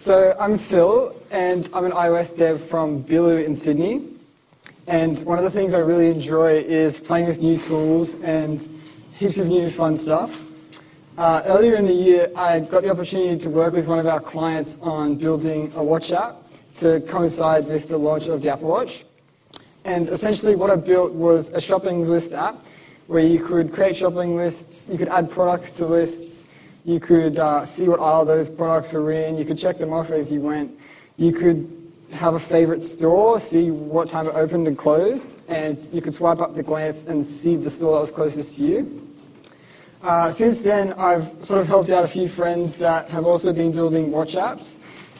So I'm Phill, and I'm an iOS dev from Bilue in Sydney. And one of the things I really enjoy is playing with new tools and heaps of new fun stuff. Uh, earlier in the year, I got the opportunity to work with one of our clients on building a watch app to coincide with the launch of the Apple Watch. And essentially, what I built was a shopping list app where you could create shopping lists, you could add products to lists, you could uh, see what aisle those products were in, you could check them off as you went, you could have a favorite store, see what time it opened and closed, and you could swipe up the glance and see the store that was closest to you. Uh, since then, I've sort of helped out a few friends that have also been building watch apps,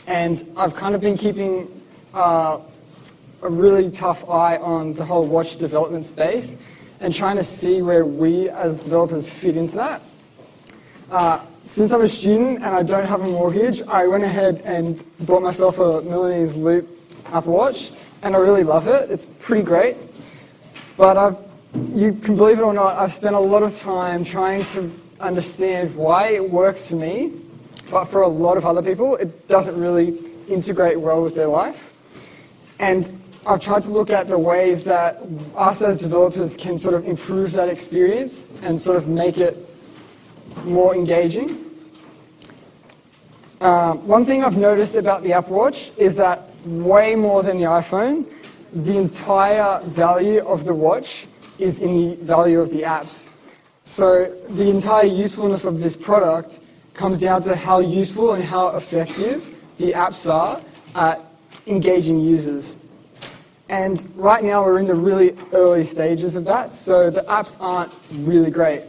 and I've kind of been keeping uh, a really tough eye on the whole watch development space and trying to see where we as developers fit into that. Uh, since I'm a student and I don't have a mortgage, I went ahead and bought myself a Milanese Loop Apple Watch, and I really love it. It's pretty great. But I've, you can believe it or not, I've spent a lot of time trying to understand why it works for me, but for a lot of other people, it doesn't really integrate well with their life. And I've tried to look at the ways that us as developers can sort of improve that experience and sort of make it more engaging. Uh, one thing I've noticed about the Apple Watch is that way more than the iPhone, the entire value of the watch is in the value of the apps. So the entire usefulness of this product comes down to how useful and how effective the apps are at engaging users. And right now we're in the really early stages of that, so the apps aren't really great.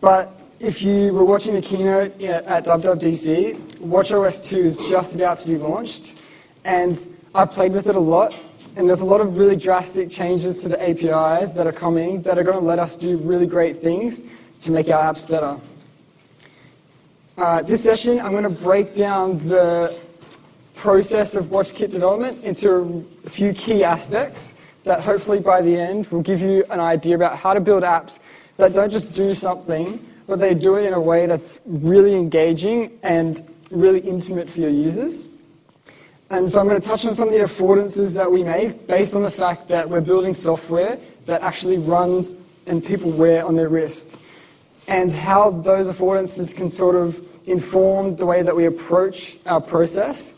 But if you were watching the keynote at WWDC, WatchOS 2 is just about to be launched, and I've played with it a lot, and there's a lot of really drastic changes to the APIs that are coming that are going to let us do really great things to make our apps better. Uh, this session, I'm going to break down the process of WatchKit development into a few key aspects that hopefully by the end will give you an idea about how to build apps that don't just do something, but they do it in a way that's really engaging and really intimate for your users. And so I'm going to touch on some of the affordances that we make based on the fact that we're building software that actually runs and people wear on their wrist. And how those affordances can sort of inform the way that we approach our process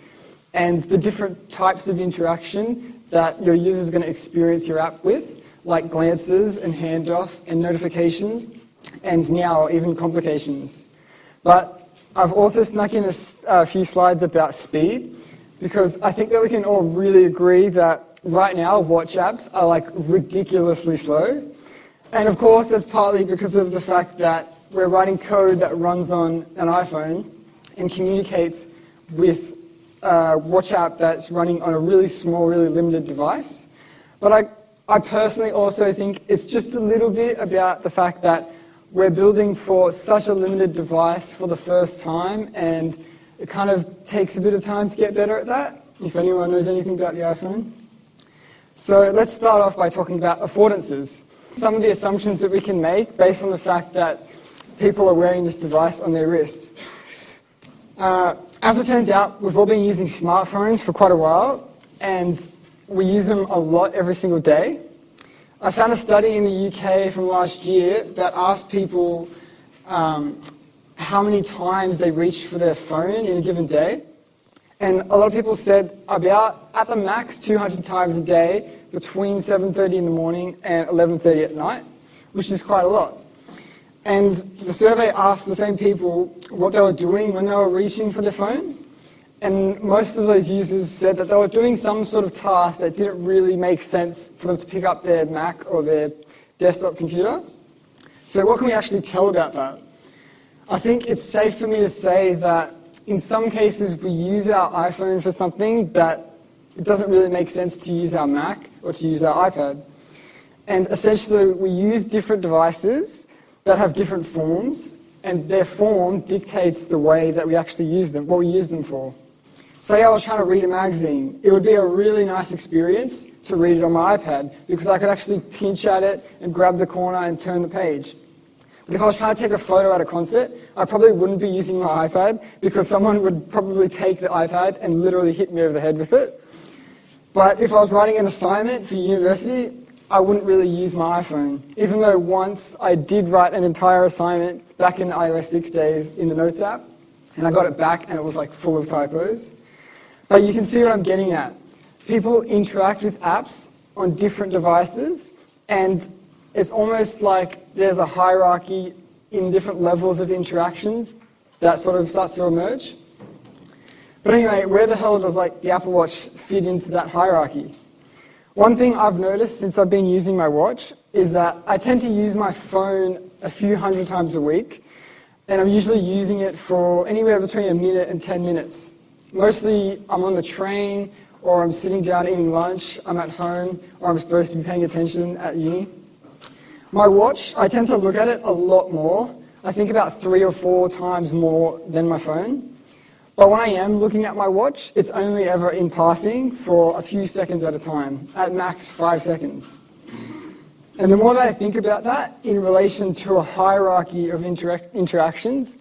and the different types of interaction that your users are going to experience your app with, like glances and handoff and notifications and now even complications. But I've also snuck in a, a few slides about speed because I think that we can all really agree that right now watch apps are like ridiculously slow. And of course, that's partly because of the fact that we're writing code that runs on an iPhone and communicates with a watch app that's running on a really small, really limited device. But I, I personally also think it's just a little bit about the fact that we're building for such a limited device for the first time, and it kind of takes a bit of time to get better at that, if anyone knows anything about the iPhone. So let's start off by talking about affordances. Some of the assumptions that we can make based on the fact that people are wearing this device on their wrist. Uh, as it turns out, we've all been using smartphones for quite a while, and we use them a lot every single day. I found a study in the UK from last year that asked people um, how many times they reached for their phone in a given day. And a lot of people said about, at the max, 200 times a day between 7.30 in the morning and 11.30 at night, which is quite a lot. And the survey asked the same people what they were doing when they were reaching for their phone. And most of those users said that they were doing some sort of task that didn't really make sense for them to pick up their Mac or their desktop computer. So, what can we actually tell about that? I think it's safe for me to say that in some cases we use our iPhone for something that it doesn't really make sense to use our Mac or to use our iPad. And essentially, we use different devices that have different forms, and their form dictates the way that we actually use them, what we use them for. Say I was trying to read a magazine, it would be a really nice experience to read it on my iPad because I could actually pinch at it and grab the corner and turn the page. But if I was trying to take a photo at a concert, I probably wouldn't be using my iPad because someone would probably take the iPad and literally hit me over the head with it. But if I was writing an assignment for university, I wouldn't really use my iPhone. Even though once I did write an entire assignment back in iOS 6 days in the Notes app, and I got it back and it was like full of typos. But you can see what I'm getting at. People interact with apps on different devices, and it's almost like there's a hierarchy in different levels of interactions that sort of starts to emerge. But anyway, where the hell does like the Apple Watch fit into that hierarchy? One thing I've noticed since I've been using my watch is that I tend to use my phone a few hundred times a week, and I'm usually using it for anywhere between a minute and 10 minutes. Mostly I'm on the train, or I'm sitting down eating lunch, I'm at home, or I'm supposed to be paying attention at uni. My watch, I tend to look at it a lot more. I think about three or four times more than my phone. But when I am looking at my watch, it's only ever in passing for a few seconds at a time, at max five seconds. And the more that I think about that in relation to a hierarchy of interac- interactions,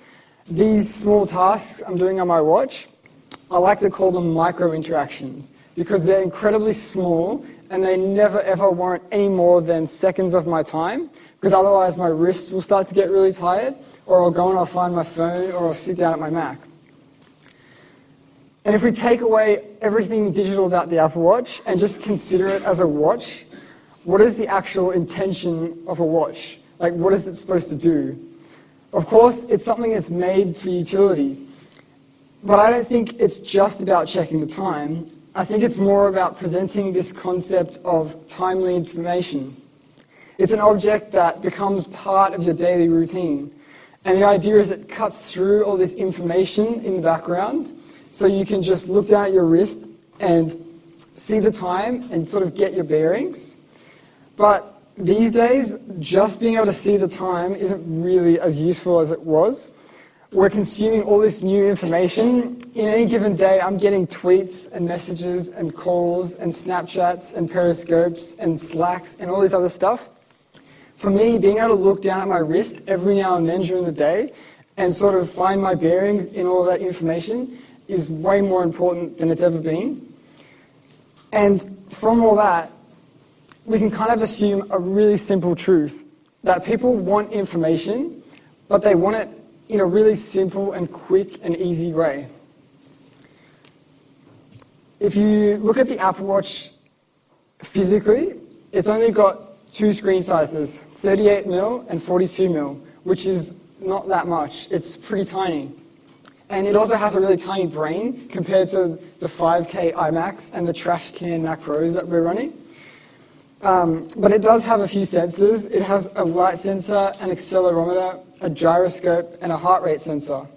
these small tasks I'm doing on my watch, I like to call them micro interactions because they're incredibly small and they never ever warrant any more than seconds of my time because otherwise my wrists will start to get really tired or I'll go and I'll find my phone or I'll sit down at my Mac. And if we take away everything digital about the Apple Watch and just consider it as a watch, what is the actual intention of a watch? Like, what is it supposed to do? Of course, it's something that's made for utility. But I don't think it's just about checking the time. I think it's more about presenting this concept of timely information. It's an object that becomes part of your daily routine. And the idea is it cuts through all this information in the background so you can just look down at your wrist and see the time and sort of get your bearings. But these days, just being able to see the time isn't really as useful as it was we're consuming all this new information. In any given day, I'm getting tweets and messages and calls and Snapchats and Periscopes and Slacks and all this other stuff. For me, being able to look down at my wrist every now and then during the day and sort of find my bearings in all that information is way more important than it's ever been. And from all that, we can kind of assume a really simple truth that people want information, but they want it in a really simple and quick and easy way. If you look at the Apple Watch physically, it's only got two screen sizes, 38mm and 42mm, which is not that much. It's pretty tiny. And it also has a really tiny brain compared to the 5K iMacs and the trash can Mac Pros that we're running. Um, but it does have a few sensors. It has a light sensor, an accelerometer, a gyroscope, and a heart rate sensor.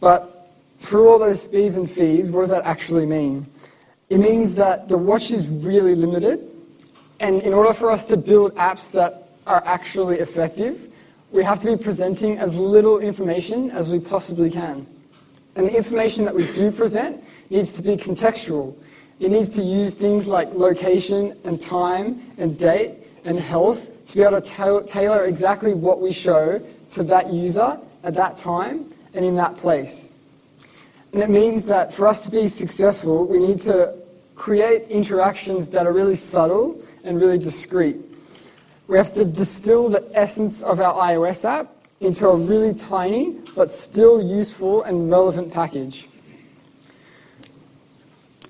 But through all those speeds and feeds, what does that actually mean? It means that the watch is really limited, and in order for us to build apps that are actually effective, we have to be presenting as little information as we possibly can. And the information that we do present needs to be contextual. It needs to use things like location and time and date and health to be able to tailor exactly what we show to that user at that time and in that place. And it means that for us to be successful, we need to create interactions that are really subtle and really discreet. We have to distill the essence of our iOS app into a really tiny but still useful and relevant package.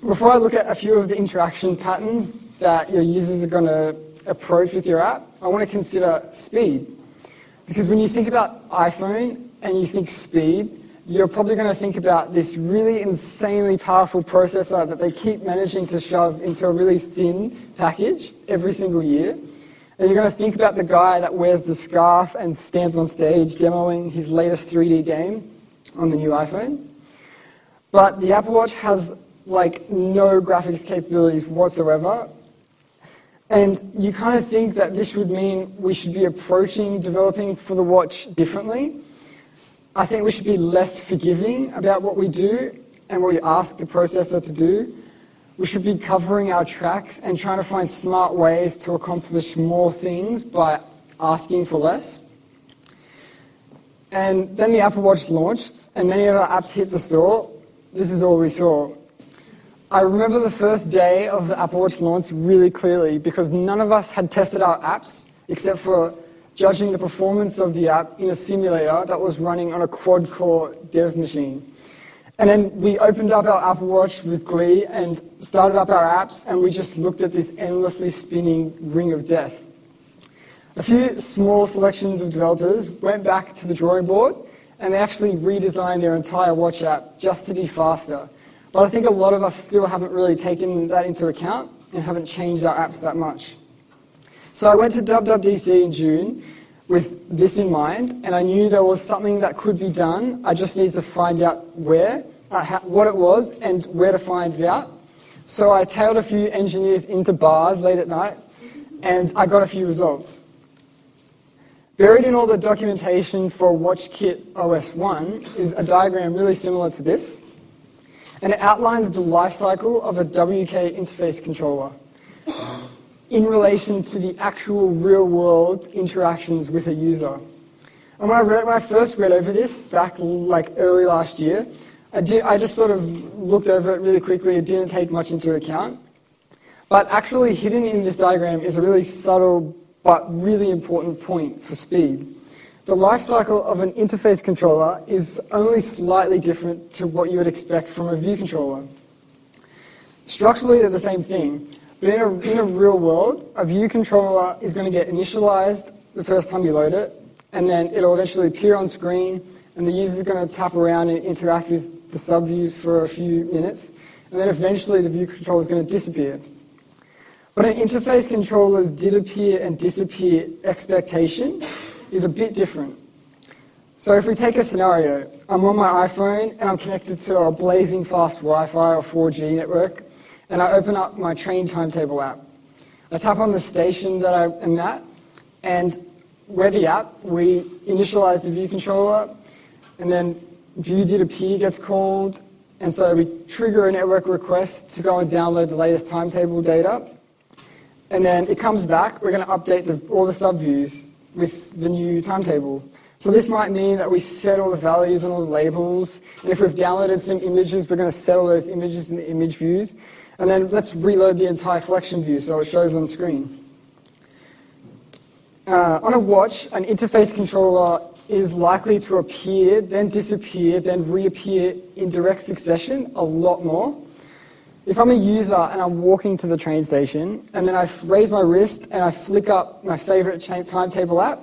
Before I look at a few of the interaction patterns that your users are going to approach with your app, I want to consider speed. Because when you think about iPhone and you think speed, you're probably going to think about this really insanely powerful processor that they keep managing to shove into a really thin package every single year. And you're going to think about the guy that wears the scarf and stands on stage demoing his latest 3D game on the new iPhone. But the Apple Watch has like no graphics capabilities whatsoever, and you kind of think that this would mean we should be approaching developing for the watch differently. I think we should be less forgiving about what we do and what we ask the processor to do. We should be covering our tracks and trying to find smart ways to accomplish more things by asking for less. And then the Apple Watch launched, and many of our apps hit the store. This is all we saw. I remember the first day of the Apple Watch launch really clearly because none of us had tested our apps except for judging the performance of the app in a simulator that was running on a quad core dev machine. And then we opened up our Apple Watch with glee and started up our apps, and we just looked at this endlessly spinning ring of death. A few small selections of developers went back to the drawing board and they actually redesigned their entire watch app just to be faster. But I think a lot of us still haven't really taken that into account and haven't changed our apps that much. So I went to WWDC in June with this in mind, and I knew there was something that could be done. I just needed to find out where, uh, what it was, and where to find it out. So I tailed a few engineers into bars late at night, and I got a few results. Buried in all the documentation for WatchKit OS 1 is a diagram really similar to this, and it outlines the life cycle of a WK interface controller in relation to the actual real world interactions with a user. And when I, read, when I first read over this back like early last year, I, did, I just sort of looked over it really quickly. It didn't take much into account. But actually hidden in this diagram is a really subtle but really important point for speed. The life cycle of an interface controller is only slightly different to what you would expect from a view controller. Structurally, they're the same thing, but in a, in a real world, a view controller is going to get initialized the first time you load it, and then it'll eventually appear on screen, and the user is going to tap around and interact with the subviews for a few minutes, and then eventually the view controller is going to disappear. But an interface controller's did appear and disappear expectation is a bit different. So if we take a scenario, I'm on my iPhone and I'm connected to a blazing fast Wi-Fi or 4G network, and I open up my train timetable app. I tap on the station that I am at, and where the app, we initialize the view controller, and then view appear gets called, and so we trigger a network request to go and download the latest timetable data. And then it comes back, we're going to update the, all the subviews with the new timetable. So this might mean that we set all the values and all the labels, and if we've downloaded some images, we're going to set all those images in the image views, and then let's reload the entire collection view so it shows on screen. Uh, on a watch, an interface controller is likely to appear, then disappear, then reappear in direct succession a lot more. If I'm a user and I'm walking to the train station, and then I raise my wrist and I flick up my favorite timetable app,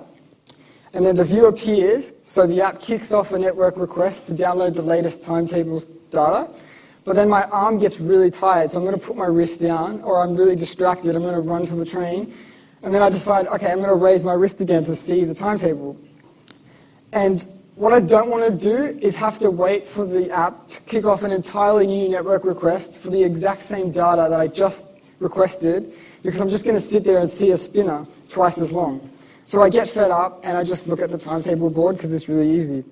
and then the view appears, so the app kicks off a network request to download the latest timetables data. But then my arm gets really tired, so I'm going to put my wrist down, or I'm really distracted, I'm going to run to the train. And then I decide, okay, I'm going to raise my wrist again to see the timetable. And what I don't want to do is have to wait for the app to kick off an entirely new network request for the exact same data that I just requested because I'm just going to sit there and see a spinner twice as long. So I get fed up and I just look at the timetable board because it's really easy.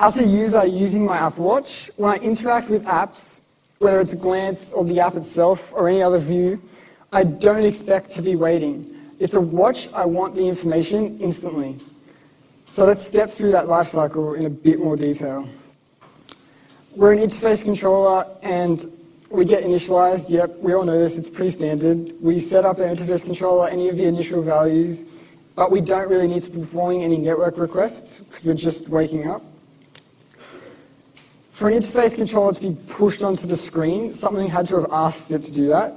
As a user using my Apple Watch, when I interact with apps, whether it's a glance or the app itself or any other view, I don't expect to be waiting. It's a watch, I want the information instantly. So let's step through that life cycle in a bit more detail. We're an interface controller and we get initialized. Yep, we all know this, it's pretty standard. We set up our interface controller, any of the initial values, but we don't really need to be performing any network requests because we're just waking up. For an interface controller to be pushed onto the screen, something had to have asked it to do that.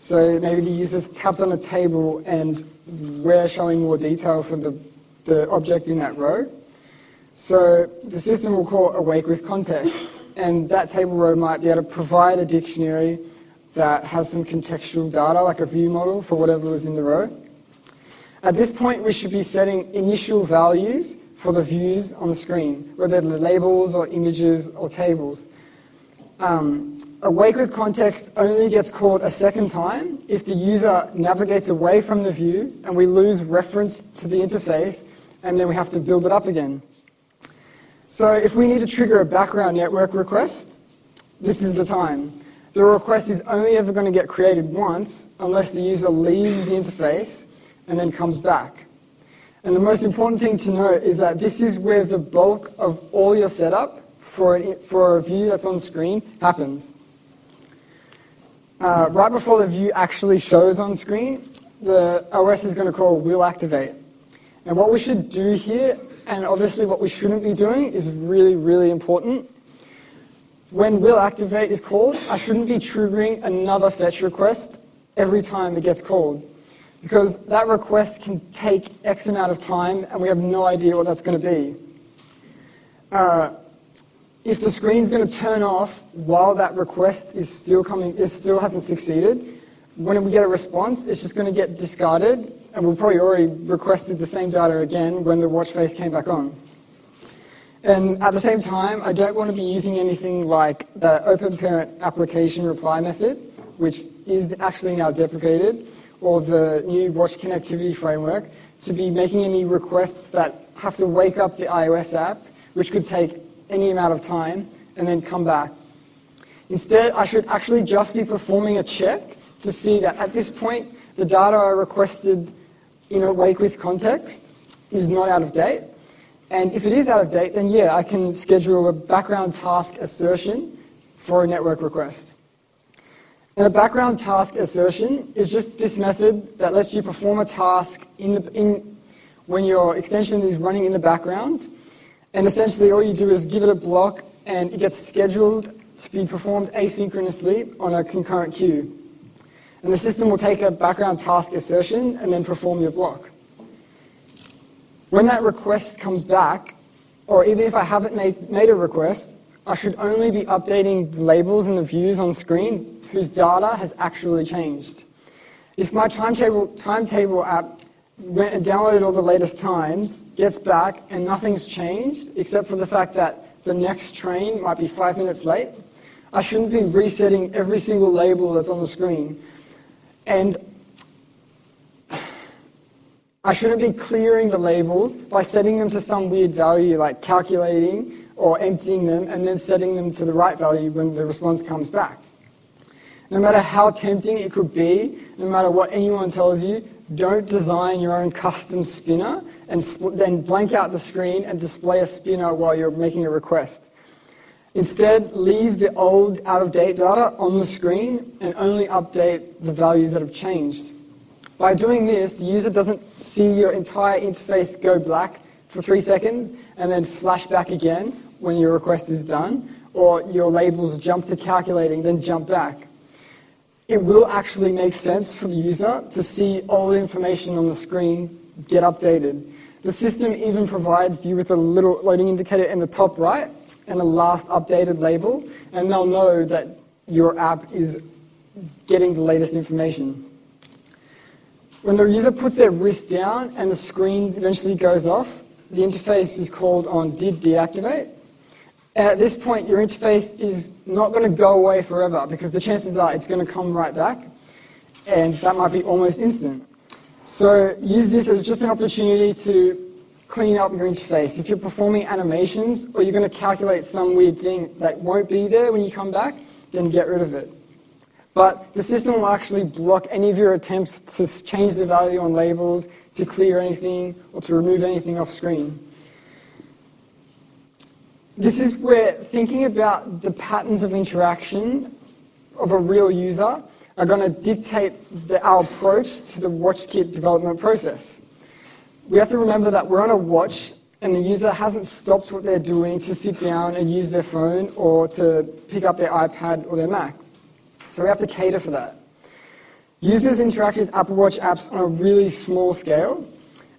So maybe the user's tapped on a table and we're showing more detail for the the object in that row. So the system will call awake with context, and that table row might be able to provide a dictionary that has some contextual data, like a view model for whatever was in the row. At this point, we should be setting initial values for the views on the screen, whether they're labels or images or tables. Um, awake with context only gets called a second time if the user navigates away from the view and we lose reference to the interface and then we have to build it up again. So if we need to trigger a background network request, this is the time. The request is only ever going to get created once unless the user leaves the interface and then comes back. And the most important thing to note is that this is where the bulk of all your setup for, an, for a view that's on screen happens. Uh, right before the view actually shows on screen, the OS is going to call will activate. And what we should do here, and obviously what we shouldn't be doing, is really, really important. When will activate is called, I shouldn't be triggering another fetch request every time it gets called. Because that request can take X amount of time and we have no idea what that's going to be. Uh, if the screen's going to turn off while that request is still coming, is still hasn't succeeded, when we get a response, it's just going to get discarded, and we've probably already requested the same data again when the watch face came back on. And at the same time, I don't want to be using anything like the Open Parent application reply method, which is actually now deprecated, or the new watch connectivity framework, to be making any requests that have to wake up the iOS app, which could take any amount of time, and then come back. Instead, I should actually just be performing a check to see that at this point, the data I requested in a Awake with context is not out of date. And if it is out of date, then yeah, I can schedule a background task assertion for a network request. And a background task assertion is just this method that lets you perform a task in the, in, when your extension is running in the background and essentially, all you do is give it a block, and it gets scheduled to be performed asynchronously on a concurrent queue. And the system will take a background task assertion and then perform your block. When that request comes back, or even if I haven't made, a request, I should only be updating the labels and the views on screen whose data has actually changed. If my timetable, timetable app went and downloaded all the latest times, gets back, and nothing's changed except for the fact that the next train might be five minutes late. I shouldn't be resetting every single label that's on the screen. And I shouldn't be clearing the labels by setting them to some weird value like calculating or emptying them and then setting them to the right value when the response comes back. No matter how tempting it could be, no matter what anyone tells you, don't design your own custom spinner and then blank out the screen and display a spinner while you're making a request. Instead, leave the old, out of date data on the screen and only update the values that have changed. By doing this, the user doesn't see your entire interface go black for three seconds and then flash back again when your request is done, or your labels jump to calculating, then jump back it will actually make sense for the user to see all the information on the screen get updated. The system even provides you with a little loading indicator in the top right and a last updated label, and they'll know that your app is getting the latest information. When the user puts their wrist down and the screen eventually goes off, the interface is called on did deactivate, and at this point, your interface is not going to go away forever because the chances are it's going to come right back, and that might be almost instant. So use this as just an opportunity to clean up your interface. If you're performing animations or you're going to calculate some weird thing that won't be there when you come back, then get rid of it. But the system will actually block any of your attempts to change the value on labels, to clear anything, or to remove anything off screen. This is where thinking about the patterns of interaction of a real user are going to dictate the, our approach to the WatchKit development process. We have to remember that we're on a watch and the user hasn't stopped what they're doing to sit down and use their phone or to pick up their iPad or their Mac. So we have to cater for that. Users interact with Apple Watch apps on a really small scale,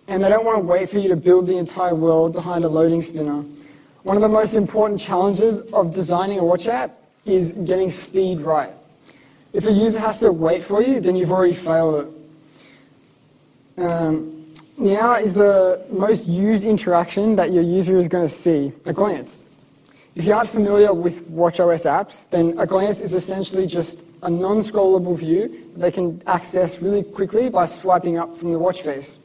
and they don't want to wait for you to build the entire world behind a loading spinner. One of the most important challenges of designing a watch app is getting speed right. If a user has to wait for you, then you've already failed it. Um, now is the most used interaction that your user is going to see, a glance. If you aren't familiar with WatchOS apps, then a glance is essentially just a non-scrollable view that they can access really quickly by swiping up from the watch face.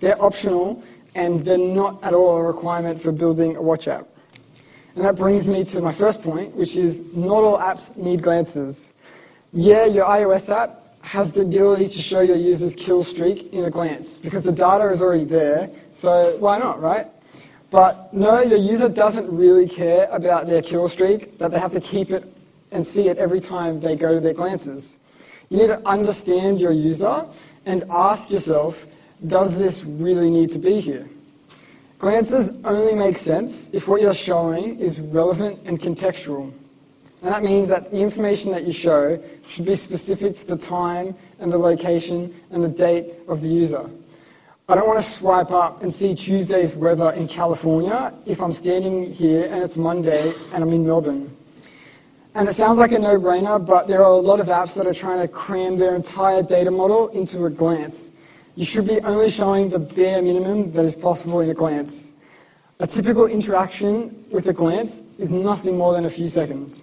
They're optional and they're not at all a requirement for building a watch app. And that brings me to my first point, which is not all apps need glances. Yeah, your iOS app has the ability to show your user's kill streak in a glance because the data is already there, so why not, right? But no, your user doesn't really care about their kill streak, that they have to keep it and see it every time they go to their glances. You need to understand your user and ask yourself, does this really need to be here? Glances only make sense if what you're showing is relevant and contextual. And that means that the information that you show should be specific to the time and the location and the date of the user. I don't want to swipe up and see Tuesday's weather in California if I'm standing here and it's Monday and I'm in Melbourne. And it sounds like a no-brainer, but there are a lot of apps that are trying to cram their entire data model into a glance. You should be only showing the bare minimum that is possible in a glance. A typical interaction with a glance is nothing more than a few seconds.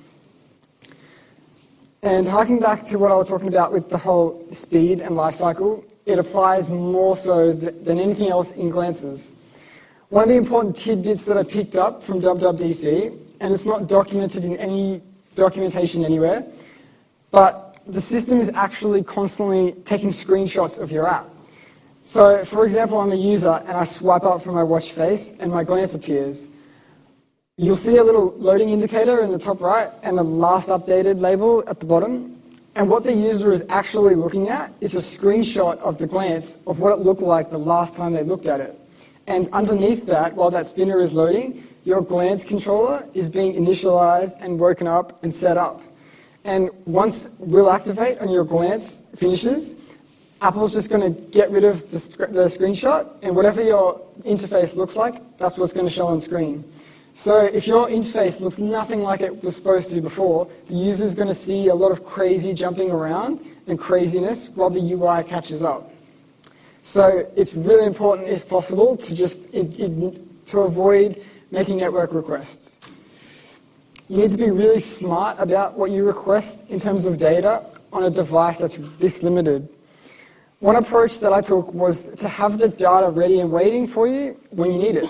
And harking back to what I was talking about with the whole speed and life cycle, it applies more so than anything else in glances. One of the important tidbits that I picked up from WWDC, and it's not documented in any documentation anywhere, but the system is actually constantly taking screenshots of your app. So, for example, I'm a user and I swipe up from my watch face and my glance appears. You'll see a little loading indicator in the top right and a last updated label at the bottom. And what the user is actually looking at is a screenshot of the glance of what it looked like the last time they looked at it. And underneath that, while that spinner is loading, your glance controller is being initialized and woken up and set up. And once will activate and your glance finishes, Apple's just going to get rid of the, the screenshot, and whatever your interface looks like, that's what's going to show on screen. So if your interface looks nothing like it was supposed to before, the user is going to see a lot of crazy jumping around and craziness while the UI catches up. So it's really important, if possible, to just it, it, to avoid making network requests. You need to be really smart about what you request in terms of data on a device that's this limited. One approach that I took was to have the data ready and waiting for you when you need it.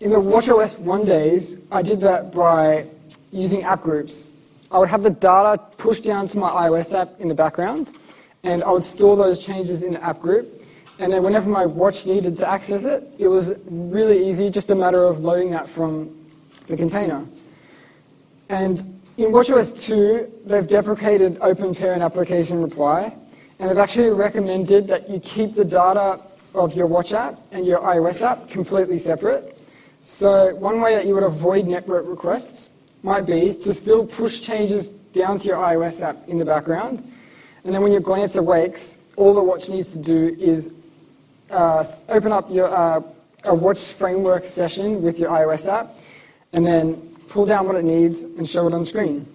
In the WatchOS 1 days, I did that by using app groups. I would have the data pushed down to my iOS app in the background, and I would store those changes in the app group. And then whenever my watch needed to access it, it was really easy, just a matter of loading that from the container. And in WatchOS 2, they've deprecated Open Parent Application Reply, and they've actually recommended that you keep the data of your watch app and your iOS app completely separate. So one way that you would avoid network requests might be to still push changes down to your iOS app in the background. And then when your glance awakes, all the watch needs to do is uh, open up your uh, a watch framework session with your iOS app, and then pull down what it needs and show it on screen.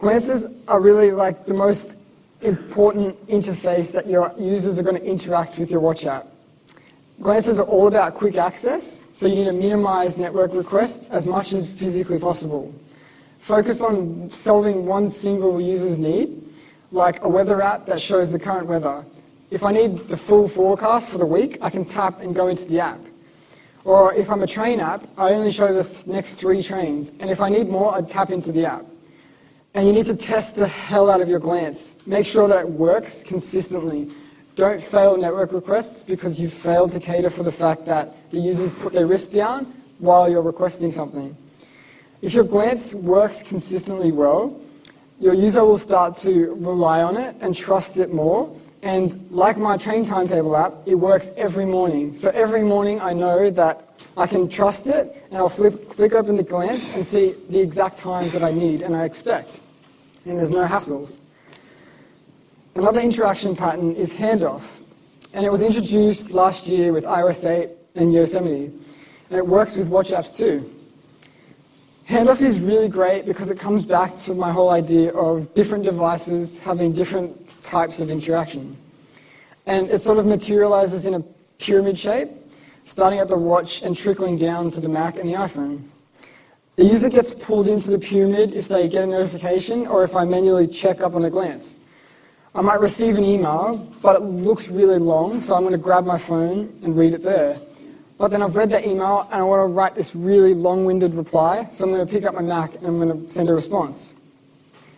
Glances are really like the most important interface that your users are going to interact with your watch app. Glances are all about quick access, so you need to minimize network requests as much as physically possible. Focus on solving one single user's need, like a weather app that shows the current weather. If I need the full forecast for the week, I can tap and go into the app. Or if I'm a train app, I only show the next three trains. And if I need more, I tap into the app. And you need to test the hell out of your glance. Make sure that it works consistently. Don't fail network requests because you've failed to cater for the fact that the users put their wrist down while you're requesting something. If your glance works consistently well, your user will start to rely on it and trust it more. And like my train timetable app, it works every morning. So every morning I know that I can trust it and I'll flip, flick open the glance and see the exact times that I need and I expect. And there's no hassles. Another interaction pattern is handoff, and it was introduced last year with iOS 8 and Yosemite, and it works with watch apps too. Handoff is really great because it comes back to my whole idea of different devices having different types of interaction. And it sort of materializes in a pyramid shape, starting at the watch and trickling down to the Mac and the iPhone. The user gets pulled into the pyramid if they get a notification or if I manually check up on a glance. I might receive an email, but it looks really long, so I'm going to grab my phone and read it there. But then I've read that email and I want to write this really long-winded reply, so I'm going to pick up my Mac and I'm going to send a response.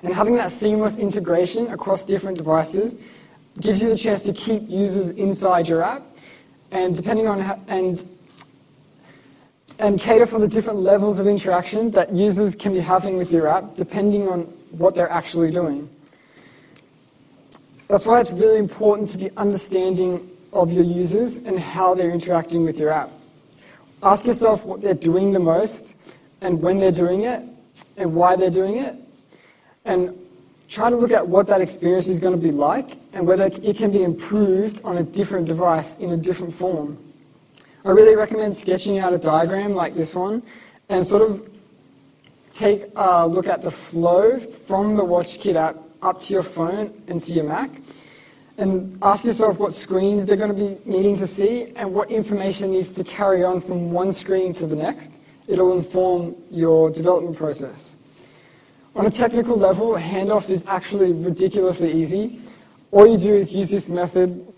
And having that seamless integration across different devices gives you the chance to keep users inside your app and depending on how, and and cater for the different levels of interaction that users can be having with your app depending on what they're actually doing. That's why it's really important to be understanding of your users and how they're interacting with your app. Ask yourself what they're doing the most and when they're doing it and why they're doing it. And try to look at what that experience is going to be like and whether it can be improved on a different device in a different form. I really recommend sketching out a diagram like this one and sort of take a look at the flow from the WatchKit app up to your phone and to your Mac and ask yourself what screens they're going to be needing to see and what information needs to carry on from one screen to the next. It'll inform your development process. On a technical level, handoff is actually ridiculously easy. All you do is use this method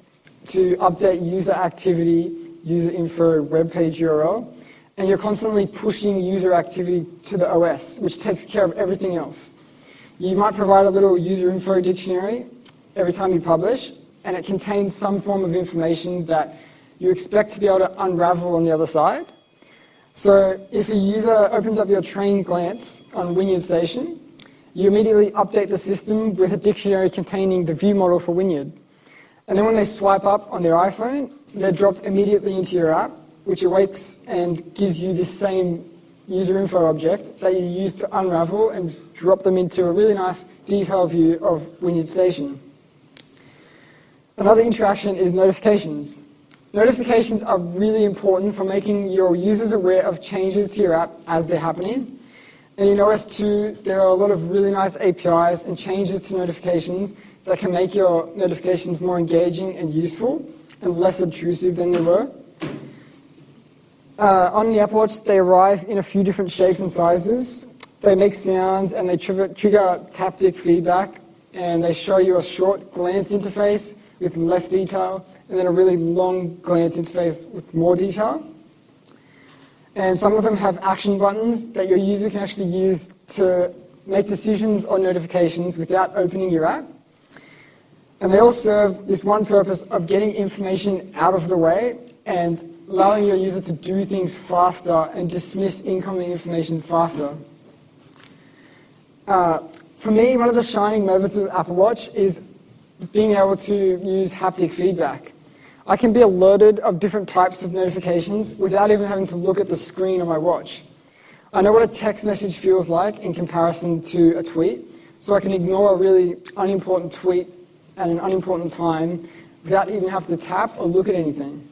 to update user activity user info web page URL, and you're constantly pushing user activity to the OS, which takes care of everything else. You might provide a little user info dictionary every time you publish, and it contains some form of information that you expect to be able to unravel on the other side. So if a user opens up your train glance on Wynyard Station, you immediately update the system with a dictionary containing the view model for Wynyard. And then when they swipe up on their iPhone, they're dropped immediately into your app, which awakes and gives you the same user info object that you use to unravel and drop them into a really nice detailed view of Wynyard Station. Another interaction is notifications. Notifications are really important for making your users aware of changes to your app as they're happening. And in OS 2, there are a lot of really nice APIs and changes to notifications that can make your notifications more engaging and useful and less obtrusive than they were. Uh, on the Apple Watch, they arrive in a few different shapes and sizes. They make sounds and they trigger, trigger taptic feedback, and they show you a short glance interface with less detail, and then a really long glance interface with more detail. And some of them have action buttons that your user can actually use to make decisions or notifications without opening your app. And they all serve this one purpose of getting information out of the way and allowing your user to do things faster and dismiss incoming information faster. Uh, for me, one of the shining moments of Apple Watch is being able to use haptic feedback. I can be alerted of different types of notifications without even having to look at the screen of my watch. I know what a text message feels like in comparison to a tweet, so I can ignore a really unimportant tweet at an unimportant time without even having to tap or look at anything.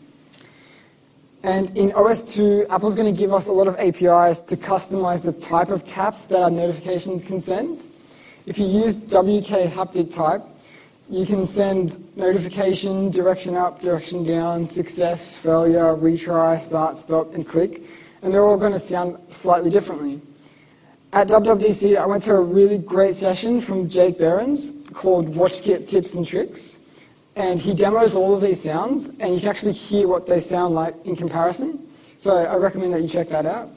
And in OS 2, Apple's going to give us a lot of APIs to customize the type of taps that our notifications can send. If you use WK haptic type, you can send notification, direction up, direction down, success, failure, retry, start, stop, and click. And they're all going to sound slightly differently. At WWDC, I went to a really great session from Jake Behrens called WatchKit Tips and Tricks. And he demos all of these sounds, and you can actually hear what they sound like in comparison. So I recommend that you check that out.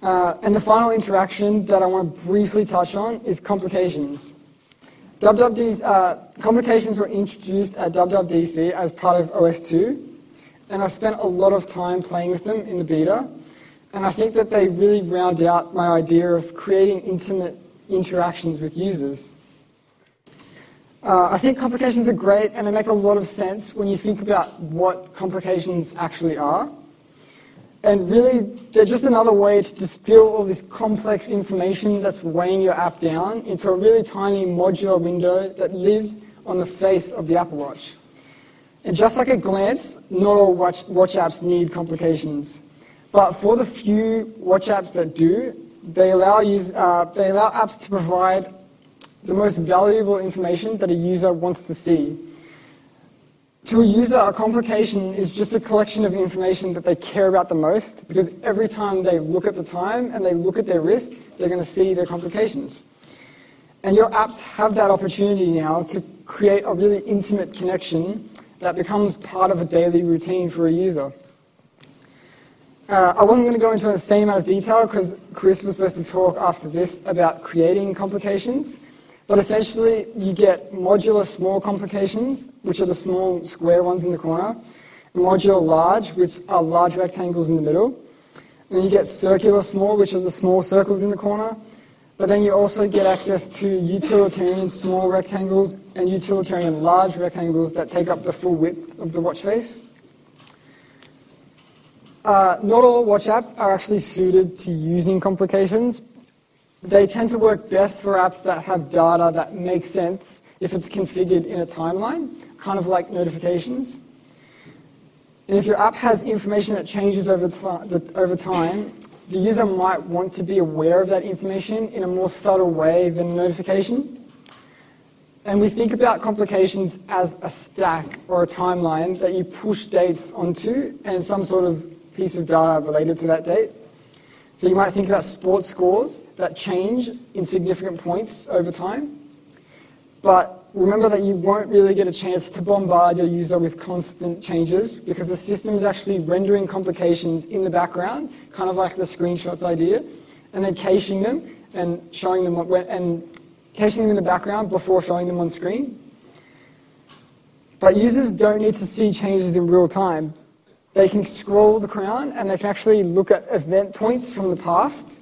Uh, and the final interaction that I want to briefly touch on is complications. WWD's, uh, complications were introduced at WWDC as part of OS 2, and I spent a lot of time playing with them in the beta. And I think that they really round out my idea of creating intimate interactions with users. Uh, I think complications are great and they make a lot of sense when you think about what complications actually are. And really, they're just another way to distill all this complex information that's weighing your app down into a really tiny modular window that lives on the face of the Apple Watch. And just like a glance, not all watch, watch apps need complications. But for the few watch apps that do, they allow, use, uh, they allow apps to provide the most valuable information that a user wants to see. To a user, a complication is just a collection of information that they care about the most because every time they look at the time and they look at their wrist, they're going to see their complications. And your apps have that opportunity now to create a really intimate connection that becomes part of a daily routine for a user. Uh, I wasn't going to go into the same amount of detail because Chris was supposed to talk after this about creating complications. But essentially, you get modular small complications, which are the small square ones in the corner, and modular large, which are large rectangles in the middle. Then you get circular small, which are the small circles in the corner. But then you also get access to utilitarian small rectangles and utilitarian large rectangles that take up the full width of the watch face. Uh, not all watch apps are actually suited to using complications, they tend to work best for apps that have data that makes sense if it's configured in a timeline, kind of like notifications. And if your app has information that changes over, over time, the user might want to be aware of that information in a more subtle way than a notification. And we think about complications as a stack or a timeline that you push dates onto and some sort of piece of data related to that date. So you might think about sports scores that change in significant points over time. But remember that you won't really get a chance to bombard your user with constant changes because the system is actually rendering complications in the background, kind of like the screenshots idea, and then caching them and showing them and caching them in the background before showing them on screen. But users don't need to see changes in real time they can scroll the crown and they can actually look at event points from the past.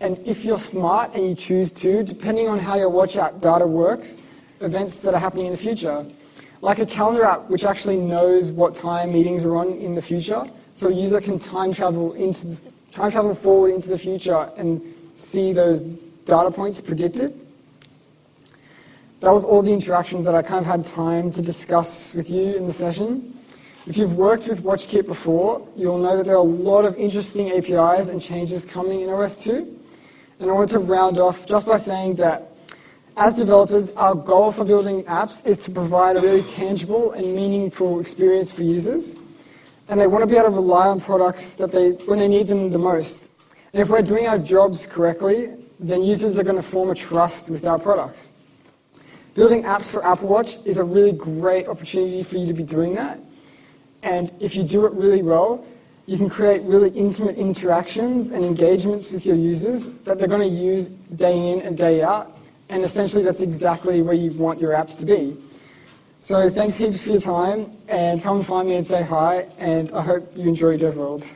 And if you're smart and you choose to, depending on how your watch app data works, events that are happening in the future. Like a calendar app, which actually knows what time meetings are on in the future, so a user can time travel into the, time travel forward into the future and see those data points predicted. That was all the interactions that I kind of had time to discuss with you in the session. If you've worked with WatchKit before, you'll know that there are a lot of interesting APIs and changes coming in OS 2. And I want to round off just by saying that as developers, our goal for building apps is to provide a really tangible and meaningful experience for users. And they want to be able to rely on products that they, when they need them the most. And if we're doing our jobs correctly, then users are going to form a trust with our products. Building apps for Apple Watch is a really great opportunity for you to be doing that. And if you do it really well, you can create really intimate interactions and engagements with your users that they're going to use day in and day out. And essentially, that's exactly where you want your apps to be. So thanks heaps for your time, and come find me and say hi, and I hope you enjoy DevWorld.